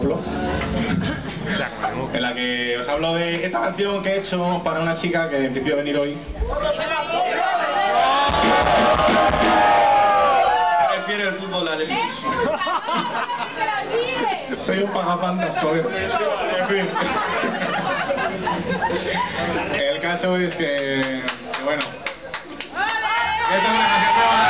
soplo. En la que os hablo de esta canción que he hecho para una chica que empezó a venir hoy. Prefiere el fútbol al Soy un pagafantas, joder. En fin. El caso es que, que bueno. Esta es una canción nueva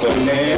the name.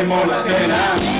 comemos la cena.